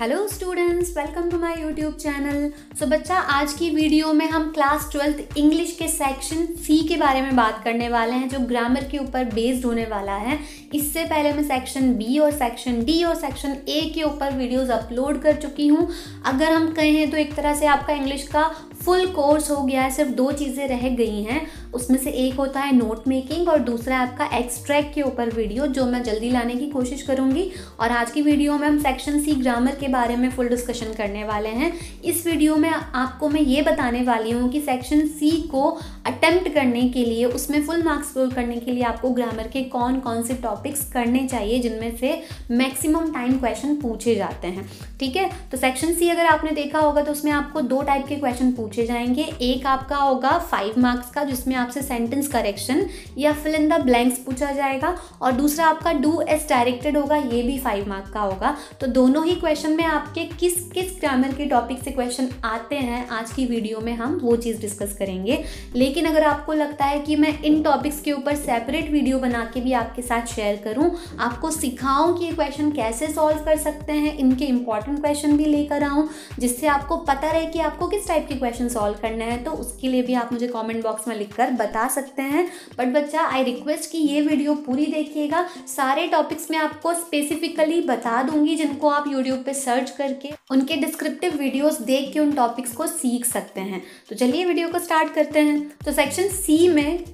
Hello students welcome to my YouTube channel so बच्चा, आज की वीडियो में हम क्लास ट्वेल्थ इंग्लिश के सेक्शन सी के बारे में बात करने वाले हैं, जो ग्रामर के ऊपर बेस्ड होने वाला है। इससे पहले मैं सेक्शन बी और सेक्शन डी और सेक्शन ए के ऊपर वीडियोस अपलोड कर चुकी हूँ। अगर हम कहें तो एक तरह से आपका इंग्लिश का फुल कोर्स हो गया है, सिर्फ़ दो चीज़ें रह गई हैं। उसमें से एक होता है नोट मेकिंग और दूसरा आपका एक्सट्रैक्ट के ऊपर वीडियो जो मैं जल्दी लाने की कोशिश करूँगी। और आज की वीडियो में हम सेक्शन सी ग्रामर के बारे में फुल डिस्कशन करने वाले हैं। इस वीडियो में आपको मैं ये बताने वाली हूँ कि सेक्शन सी को अटेम्प्ट करने के लिए, उसमें फुल मार्क्स स्कोर करने के लिए आपको ग्रामर के कौन कौन से टॉपिक्स करने चाहिए, जिनमें से मैक्सिमम टाइम क्वेश्चन पूछे जाते हैं। ठीक है? तो सेक्शन सी अगर आपने देखा होगा तो उसमें आपको दो टाइप के क्वेश्चन पूछे जाएँगे। एक आपका होगा फाइव मार्क्स का, जिसमें आपसे सेंटेंस करेक्शन या फिल इन द ब्लैंक्स पूछा जाएगा। और दूसरा आपका डू एस डायरेक्टेड होगा, ये भी फाइव मार्क का होगा। तो दोनों ही क्वेश्चन में आपके किस किस ग्रामर के टॉपिक से क्वेश्चन आते हैं, आज की वीडियो में हम वो चीज़ डिस्कस करेंगे। लेकिन अगर आपको लगता है कि मैं इन टॉपिक्स के ऊपर सेपरेट वीडियो बना के भी आपके साथ शेयर करूँ, आपको सिखाऊं कि ये क्वेश्चन कैसे सॉल्व कर सकते हैं, इनके इंपॉर्टेंट क्वेश्चन भी लेकर आऊँ, जिससे आपको पता रहे कि आपको किस टाइप के क्वेश्चन सॉल्व करने हैं तो उसके लिए भी आप मुझे कमेंट बॉक्स में लिखकर बता सकते हैं। बट बच्चा आई रिक्वेस्ट कि ये वीडियो पूरी देखिएगा। सारे टॉपिक्स में आपको स्पेसिफिकली बता दूँगी, जिनको आप यूट्यूब पर सर्च करके उनके डिस्क्रिप्टिव वीडियोस देख के उन टॉपिक्स को सीख सकते हैं। तो चलिए वीडियो को स्टार्ट करते हैं। तो सेक्शन सी में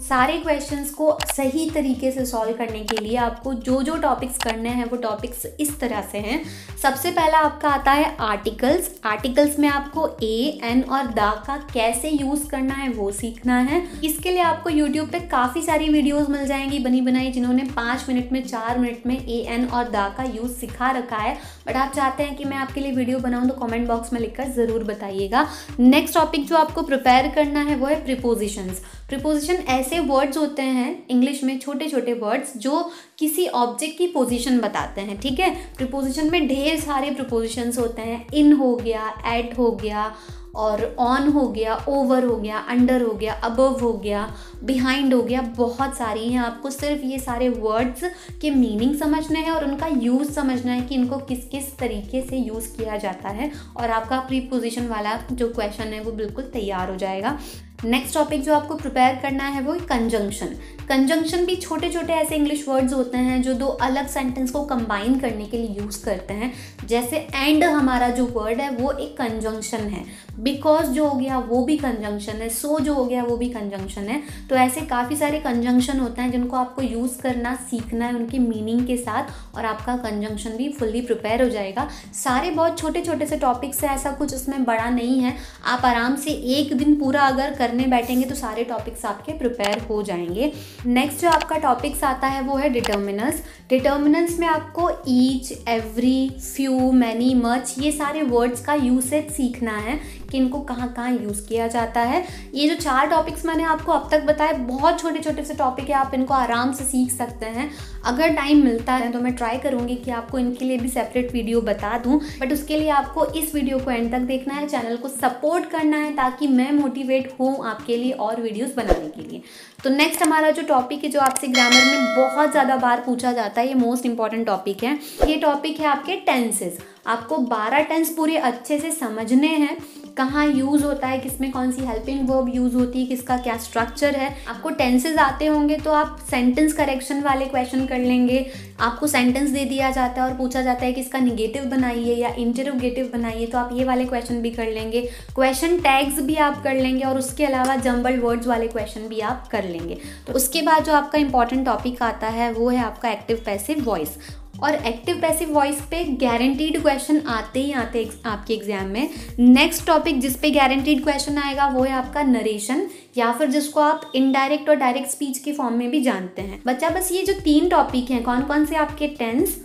सारे क्वेश्चंस को सही तरीके से सॉल्व करने के लिए आपको जो जो टॉपिक्स करने हैं, वो टॉपिक्स इस तरह से हैं। सबसे पहला आपका आता है आर्टिकल्स आर्टिकल्स में आपको ए एन और द का कैसे यूज़ करना है, वो सीखना है। इसके लिए आपको यूट्यूब पे काफ़ी सारी वीडियोस मिल जाएँगी, बनी बनाई, जिन्होंने पाँच मिनट में, चार मिनट में ए एन और द का यूज़ सिखा रखा है। बट आप चाहते हैं कि मैं आपके लिए वीडियो बनाऊँ तो कॉमेंट बॉक्स में लिखकर ज़रूर बताइएगा। नेक्स्ट टॉपिक जो आपको प्रिपेयर करना है, वो है प्रिपोजिशंस प्रिपोजिशन ऐसे वर्ड्स होते हैं इंग्लिश में छोटे छोटे वर्ड्स जो किसी ऑब्जेक्ट की पोजीशन बताते हैं, ठीक है? प्रिपोजिशन में ढेर सारे प्रिपोजिशंस होते हैं इन हो गया एट हो गया, और ऑन हो गया ओवर हो गया अंडर हो गया अबव हो गया बिहाइंड हो गया, बहुत सारी हैं। आपको सिर्फ़ ये सारे वर्ड्स के मीनिंग समझने हैं और उनका यूज़ समझना है कि इनको किस किस तरीके से यूज़ किया जाता है और आपका प्रीपोजिशन वाला जो क्वेश्चन है वो बिल्कुल तैयार हो जाएगा। नेक्स्ट टॉपिक जो आपको प्रिपेयर करना है वो कंजंक्शन कंजंक्शन भी छोटे छोटे ऐसे इंग्लिश वर्ड्स होते हैं जो दो अलग सेंटेंस को कंबाइन करने के लिए यूज़ करते हैं. जैसे एंड हमारा जो वर्ड है वो एक कंजंक्शन है. बिकॉज़ जो हो गया वो भी कंजंक्शन है. सो so जो हो गया वो भी कंजंक्शन है. तो ऐसे काफ़ी सारे कंजंक्शन होते हैं जिनको आपको यूज़ करना, सीखना है उनके मीनिंग के साथ और आपका कंजंक्शन भी फुल्ली प्रिपेयर हो जाएगा. सारे बहुत छोटे छोटे से टॉपिक्स है, ऐसा कुछ उसमें बड़ा नहीं है. आप आराम से एक दिन पूरा अगर करने बैठेंगे तो सारे टॉपिक्स आपके प्रिपेयर हो जाएँगे। नेक्स्ट जो आपका टॉपिक्स आता है वो है डिटर्मिनस डिटर्मिनस में आपको each every few many much ये सारे वर्ड्स का यूसेज सीखना है। कि इनको कहाँ कहाँ यूज़ किया जाता है। ये जो चार टॉपिक्स मैंने आपको अब तक बताए, बहुत छोटे छोटे से टॉपिक है, आप इनको आराम से सीख सकते हैं। अगर टाइम मिलता है तो मैं ट्राई करूँगी कि आपको इनके लिए भी सेपरेट वीडियो बता दूँ। बट उसके लिए आपको इस वीडियो को एंड तक देखना है चैनल को सपोर्ट करना है ताकि मैं मोटिवेट हूँ आपके लिए और वीडियोज़ बनाने के लिए। तो नेक्स्ट हमारा जो टॉपिक है, जो आपसे ग्रामर में बहुत ज़्यादा बार पूछा जाता है, ये मोस्ट इंपॉर्टेंट टॉपिक है। ये टॉपिक है आपके टेंसेज आपको बारह टेंस पूरे अच्छे से समझने हैं। कहाँ यूज़ होता है, किसमें कौन सी हेल्पिंग वर्ब यूज़ होती है, किसका क्या स्ट्रक्चर है। आपको टेंसेज आते होंगे तो आप सेंटेंस करेक्शन वाले क्वेश्चन कर लेंगे। आपको सेंटेंस दे दिया जाता है और पूछा जाता है कि इसका निगेटिव बनाइए या इंटरोगेटिव बनाइए तो आप ये वाले क्वेश्चन भी कर लेंगे। क्वेश्चन टैग्स भी आप कर लेंगे और उसके अलावा जम्बल वर्ड्स वाले क्वेश्चन भी आप कर लेंगे। तो उसके बाद जो आपका इंपॉर्टेंट टॉपिक आता है, वो है आपका एक्टिव पैसिव वॉइस और एक्टिव पैसिव वॉइस पे गारंटीड क्वेश्चन आते ही आते आपके एग्ज़ाम में। नेक्स्ट टॉपिक जिस पे गारंटीड क्वेश्चन आएगा, वो है आपका नरेशन या फिर जिसको आप इनडायरेक्ट और डायरेक्ट स्पीच के फॉर्म में भी जानते हैं। बच्चा, बस ये जो तीन टॉपिक हैं कौन कौन से आपके टेंस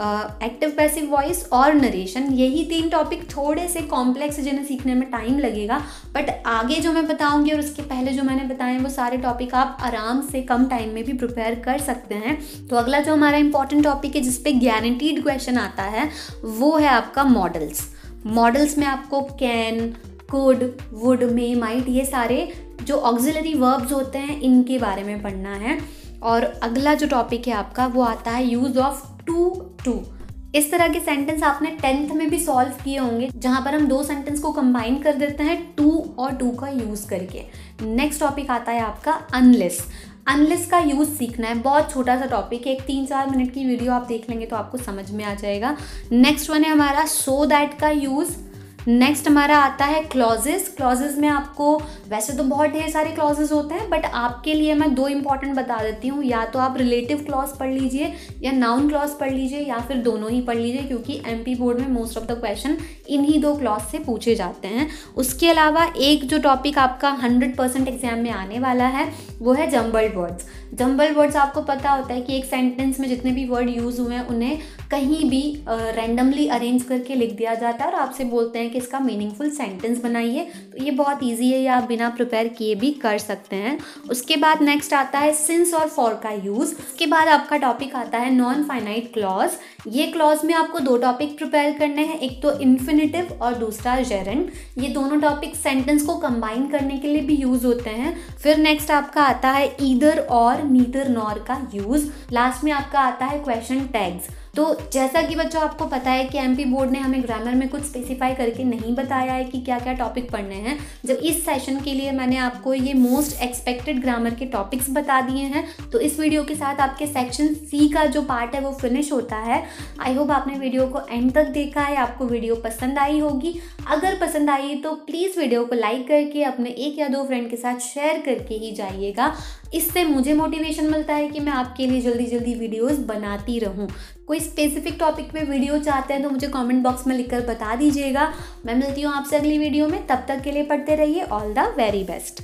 एक्टिव पैसिव वॉइस और नरेशन यही तीन टॉपिक थोड़े से कॉम्प्लेक्स जिन्हें सीखने में टाइम लगेगा बट आगे जो मैं बताऊँगी और उसके पहले जो मैंने बताए वो सारे टॉपिक आप आराम से कम टाइम में भी प्रिपेयर कर सकते हैं। तो अगला जो हमारा इंपॉर्टेंट टॉपिक है, जिसपे गारंटीड क्वेश्चन आता है, वो है आपका मॉडल्स मॉडल्स में आपको can could would may might ये सारे जो ऑक्सिलरी वर्ब्स होते हैं, इनके बारे में पढ़ना है। और अगला जो टॉपिक है आपका, वो आता है यूज़ ऑफ़ टू टू इस तरह के सेंटेंस आपने टेंथ में भी सॉल्व किए होंगे, जहाँ पर हम दो सेंटेंस को कंबाइन कर देते हैं टू और टू का यूज़ करके। नेक्स्ट टॉपिक आता है आपका अनलेस अनलिस का यूज़ सीखना है। बहुत छोटा सा टॉपिक है। एक तीन चार मिनट की वीडियो आप देख लेंगे तो आपको समझ में आ जाएगा। नेक्स्ट वन है हमारा सो so दैट का यूज़ नेक्स्ट हमारा आता है क्लॉजेस क्लॉजेस में आपको, वैसे तो बहुत ढेर सारे क्लॉजेस होते हैं बट आपके लिए मैं दो इंपॉर्टेंट बता देती हूँ. या तो आप रिलेटिव क्लॉज पढ़ लीजिए, या नाउन क्लॉज पढ़ लीजिए, या फिर दोनों ही पढ़ लीजिए, क्योंकि एमपी बोर्ड में मोस्ट ऑफ़ द क्वेश्चन इन्हीं दो क्लॉज से पूछे जाते हैं. उसके अलावा एक जो टॉपिक आपका हंड्रेड परसेंट एग्ज़ाम में आने वाला है, वो है जम्बल्ड वर्ड्स जम्बल वर्ड्स आपको पता होता है कि एक सेंटेंस में जितने भी वर्ड यूज़ हुए हैं, उन्हें कहीं भी रैंडमली अरेंज करके लिख दिया जाता है और आपसे बोलते हैं कि इसका मीनिंगफुल सेंटेंस बनाइए। तो ये बहुत ईजी है, ये आप बिना प्रिपेयर किए भी कर सकते हैं। उसके बाद नेक्स्ट आता है सिंस और फॉर का यूज़ उसके बाद आपका टॉपिक आता है नॉन फाइनाइट क्लॉज ये क्लॉज में आपको दो टॉपिक प्रिपेयर करने हैं, एक तो इन्फिनेटिव और दूसरा जेरन ये दोनों टॉपिक सेंटेंस को कंबाइन करने के लिए भी यूज़ होते हैं। फिर नेक्स्ट आपका आता है ईदर और नीदर नॉर का यूज़ लास्ट में आपका आता है क्वेश्चन टैग्स तो जैसा कि बच्चों आपको पता है कि एमपी बोर्ड ने हमें ग्रामर में कुछ स्पेसिफाई करके नहीं बताया है कि क्या क्या टॉपिक पढ़ने हैं। जब इस सेशन के लिए मैंने आपको ये मोस्ट एक्सपेक्टेड ग्रामर के टॉपिक्स बता दिए हैं तो इस वीडियो के साथ आपके सेक्शन सी का जो पार्ट है वो फिनिश होता है। आई होप आपने वीडियो को एंड तक देखा है, आपको वीडियो पसंद आई होगी। अगर पसंद आई तो प्लीज़ वीडियो को लाइक करके अपने एक या दो फ्रेंड के साथ शेयर करके ही जाइएगा। इससे मुझे मोटिवेशन मिलता है कि मैं आपके लिए जल्दी जल्दी वीडियोस बनाती रहूँ। कोई स्पेसिफिक टॉपिक पे वीडियो चाहते हैं तो मुझे कमेंट बॉक्स में लिखकर बता दीजिएगा। मैं मिलती हूँ आपसे अगली वीडियो में। तब तक के लिए पढ़ते रहिए। All the very best